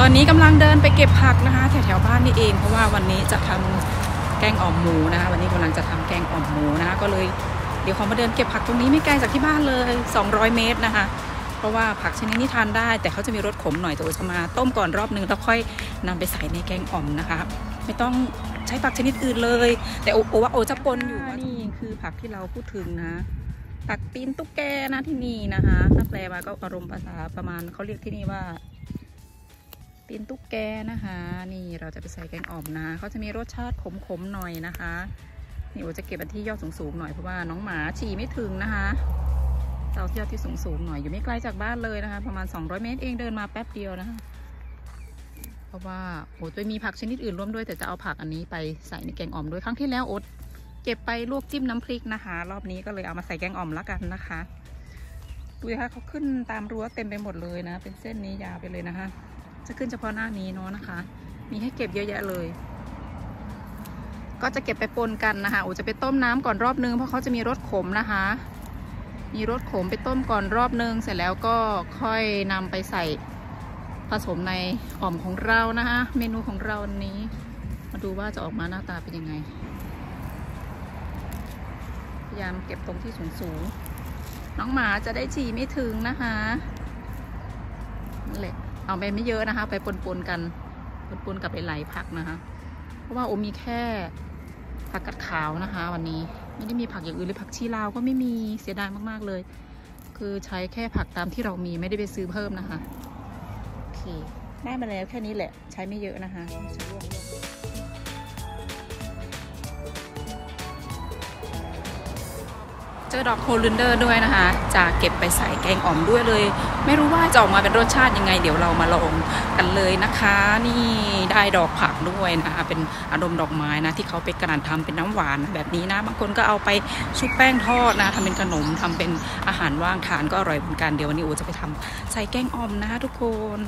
ตอนนี้กำลังเดินไปเก็บผักนะคะแถวแถวๆบ้านนี่เอง เพราะว่าวันนี้จะทำแกงอ่อมหมูนะคะ วันนี้กำลังจะทำแกงอ่อมหมูนะคะ ก็เลยเดี๋ยวขอมาเดินเก็บผักตรงนี้ไม่ไกลจากที่บ้านเลย 200 เมตรนะคะ เพราะว่าผักชนิดนี้ทานได้ แต่เขาจะมีรสขมหน่อยแต่จะมาต้มก่อนรอบนึงแล้วค่อยนำไปใส่ในแกงอ่อมนะคะ ไม่ต้องใช้ผักชนิดอื่นเลย แต่โอว่าโอจะปนอยู่ว่านี่คือผักที่เราพูดถึงนะผักตีนตุ๊กแกนะที่นี่นะคะถ้าแปลมาก็อารมณ์ภาษาประมาณเขาเรียกที่นี่ว่า ตีนตุ๊กแกนะคะ นี่เราจะไปใส่แกงอ่อมนะเขาจะมีรสชาติขมๆหน่อยนะคะนี่โอจะเก็บอันที่ยอดสูงๆหน่อยเพราะว่าน้องหมาฉี่ไม่ถึงนะคะเตาที่ยอดที่สูงๆหน่อยอยู่ไม่ไกลจากบ้านเลยนะคะ ประมาณ 200 เมตรเองเดินมาแป๊บเดียวนะคะ เพราะว่าโอ๊ตไปมีผักชนิดอื่นร่วมด้วยแต่จะเอาผักอันนี้ไปใส่ในแกงอ่อมด้วยครั้งที่แล้วโอ๊ตเก็บไปลวกจิ้มน้ำพริกนะคะ รอบนี้ก็เลยเอามาใส่แกงอ่อมละกันนะคะดูนะคะเขาขึ้นตามรั้วเต็มไปหมดเลยนะ เป็นเส้นนี้ยาวไปเลยนะคะ จะขึ้นเฉพาะหน้านี้เนาะนะคะ มีให้เก็บเยอะแยะเลย ก็จะเก็บไปปนกันนะคะโอจะไปต้มน้ำก่อนรอบนึงเพราะเขาจะมีรสขมนะคะ มีรสขมไปต้มก่อนรอบนึงเสร็จแล้วก็ค่อยนำไปใส่ผสมในอ่อมของเรานะคะเมนูของเราวันนี้ มาดูว่าจะออกมาหน้าตาเป็นยังไง พยายามเก็บตรงที่สูงสูงน้องหมาจะได้ฉี่ไม่ถึงนะคะนั่นแหละ เอาไปไม่เยอะนะคะ ไปปนๆกันปนๆกับหลายๆผักนะคะ เพราะว่าโอมีแค่ผักกัดขาวนะคะ วันนี้ไม่ได้มีผักอย่างอื่นเลยผักชีลาวก็ไม่มีเสียดายมากๆเลย คือใช้แค่ผักตามที่เรามีไม่ได้ไปซื้อเพิ่มนะคะโอเคได้มาแล้วแค่นี้แหละ ใช้ไม่เยอะนะคะ เจอดอกโคลินเดอร์ด้วยนะคะ จะเก็บไปใส่แกงอ่อมด้วยเลย ไม่รู้ว่าจะออกมาเป็นรสชาติยังไง เดี๋ยวเรามาลองกันเลยนะคะ นี่ได้ดอกผักด้วยนะคะเป็นอารมณ์ดอกไม้นะที่เขาไปกระดานทำเป็นน้ำหวานแบบนี้นะบางคนก็เอาไปชุบแป้งทอดนะทำเป็นขนมทำเป็นอาหารว่างทานก็อร่อยเหมือนกันเดี๋ยววันนี้โอจะไปทำใส่แกงอ่อมนะคะทุกคน